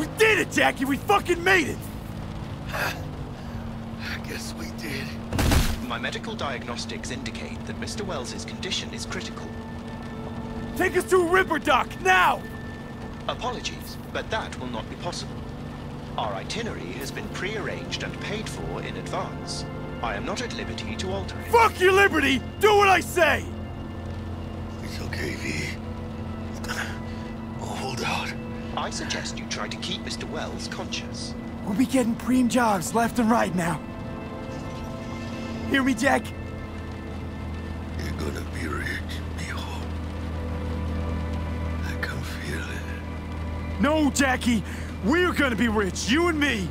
We did it, Jackie! We fucking made it! I guess we did. My medical diagnostics indicate that Mr. Welles's condition is critical. Take us to Ripperdoc, now! Apologies, but that will not be possible. Our itinerary has been pre-arranged and paid for in advance. I am not at liberty to alter it. Fuck your liberty! Do what I say! I suggest you try to keep Mr. Welles conscious. We'll be getting preem jobs left and right now. Hear me, Jack? You're gonna be rich, mijo. I can feel it. No, Jackie! We're gonna be rich, you and me!